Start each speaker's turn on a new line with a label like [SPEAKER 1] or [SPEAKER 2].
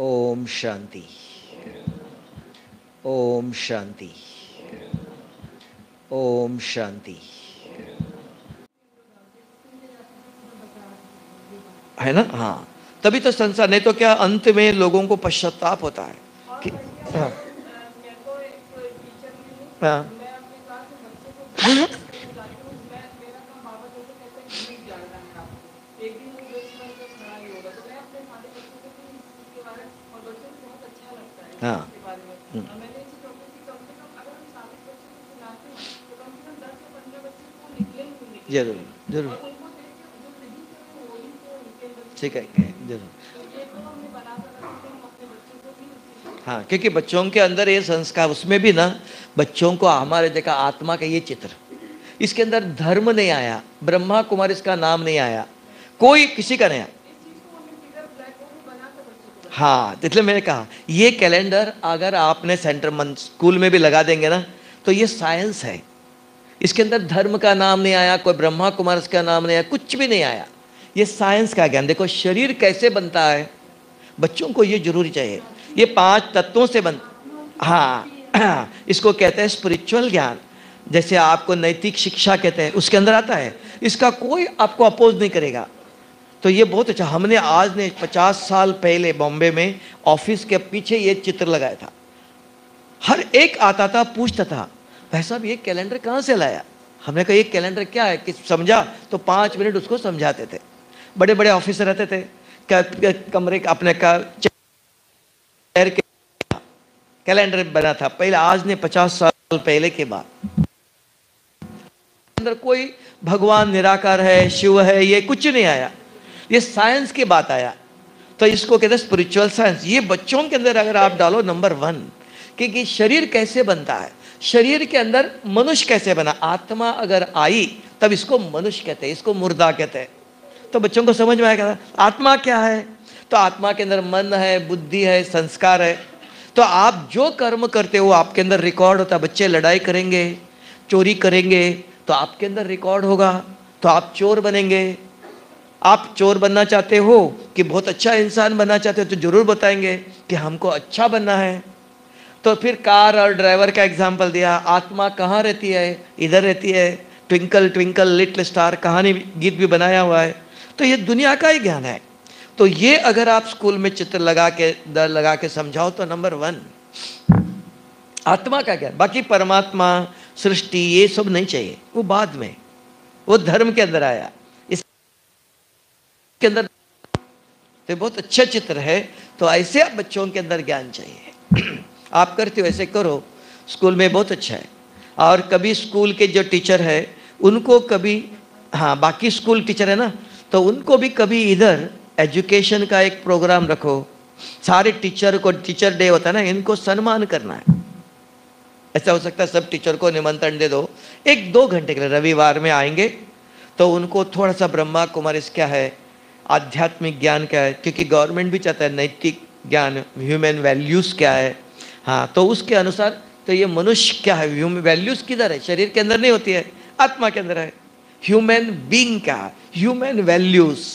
[SPEAKER 1] ओम शांति। ओम शांति। ओम शांति। है ना? हाँ। तभी तो संसार नहीं तो क्या अंत में लोगों को पश्चाताप होता है? कि हाँ। हाँ। हाँ। ज़रूर ज़रूर। ठीक है, ज़रूर। हाँ क्योंकि बच्चों के अंदर ये संस्कार, उसमें भी ना, बच्चों को हमारे देखा आत्मा का ये चित्र। इसके अंदर धर्म नहीं आया, ब्रह्मा कुमार इसका नाम नहीं आया। कोई किसी का नहीं आया। हाँ इसलिए मैंने कहा, ये कैलेंडर अगर आपने सेंटर मन स्कूल में भी लगा देंगे ना तो ये साइंस है। इसके अंदर धर्म का नाम नहीं आया, कोई ब्रह्मा कुमार का नाम नहीं आया, कुछ भी नहीं आया। ये साइंस का ज्ञान, देखो शरीर कैसे बनता है, बच्चों को ये ज़रूरी चाहिए। ये पाँच तत्वों से बन हाँ इसको कहते हैं स्पिरिचुअल ज्ञान। जैसे आपको नैतिक शिक्षा कहते हैं, उसके अंदर आता है। इसका कोई आपको अपोज नहीं करेगा। तो ये बहुत अच्छा हमने आज ने पचास साल पहले बॉम्बे में ऑफ़िस के पीछे ये चित्र लगाया था। हर एक आता था, पूछता था, भाई साहब, ये कैलेंडर कहाँ से लाया? हमने कहा, ये कैलेंडर क्या है? कि समझा? तो पाँच मिनट उसको समझाते थे। बड़े बड़े ऑफिसर रहते थे कमरे का, अपने का, चेयर के, कैलेंडर बना था। पहले, आज ने पचास साल पहले के बाद। अंदर कोई भगवान निराकार है, शिव है, ये कुछ नहीं आया। ये साइंस की बात आया। तो इसको कहते हैं स्पिरिचुअल साइंस ये बच्चों के अंदर अगर आप डालो नंबर वन कि शरीर कैसे बनता है? शरीर के अंदर मनुष्य कैसे बना? आत्मा अगर आई, तब इसको मनुष्य कहते हैं, इसको मुर्दा कहते हैं। तो बच्चों को समझ में आएगा आत्मा क्या है? तो आत्मा के अंदर मन है, बुद्धि है, संस्कार है। तो आप जो कर्म करते हो, आपके अंदर रिकॉर्ड होता है, बच्चे लड़ाई करेंगे, चोरी करेंगे तो आपके अंदर रिकॉर्ड होगा। तो आप चोर बनेंगे आप चोर बनना चाहते हो, कि बहुत अच्छा इंसान बनना चाहते हो तो ज़रूर बताएँगे कि हमको अच्छा बनना है। तो फिर कार और ड्राइवर का एग्ज़ाम्पल दिया, आत्मा कहाँ रहती है? इधर रहती है। ट्विंकल ट्विंकल, लिटल स्टार, कहानी गीत भी बनाया हुआ है। तो ये दुनिया का ही ज्ञान है। तो ये अगर आप स्कूल में चित्र लगा के दर लगा के समझाओ तो नंबर वन, आत्मा का ज्ञान। बाकी परमात्मा, सृष्टि, ये सब नहीं चाहिए। वो बाद में, वो धर्म के अंदर आया। के अंदर तो बहुत अच्छा चित्र है तो ऐसे आप बच्चों के अंदर ज्ञान चाहिए। आप करते हो, ऐसे करो। स्कूल में बहुत अच्छा है। और कभी स्कूल के जो टीचर है, उनको कभी हाँ बाकी स्कूल टीचर है ना तो उनको भी कभी इधर एजुकेशन का एक प्रोग्राम रखो। सारे टीचर को, टीचर डे होता है ना, इनको सम्मान करना है। ऐसा हो सकता है सब टीचर को निमंत्रण दे दो। एक दो घंटे के लिए रविवार में आएँगे तो उनको थोड़ा सा ब्रह्मा कुमारी क्या है आध्यात्मिक ज्ञान क्या है? क्योंकि गवर्नमेंट भी चाहता है नैतिक ज्ञान ह्यूमन वैल्यूज़ क्या है? हाँ तो उसके अनुसार तो ये मनुष्य क्या है? ह्यूमन वैल्यूज़ किधर है? शरीर के अंदर नहीं होती है, आत्मा के अंदर है। ह्यूमन बींग क्या ह्यूमन वैल्यूज़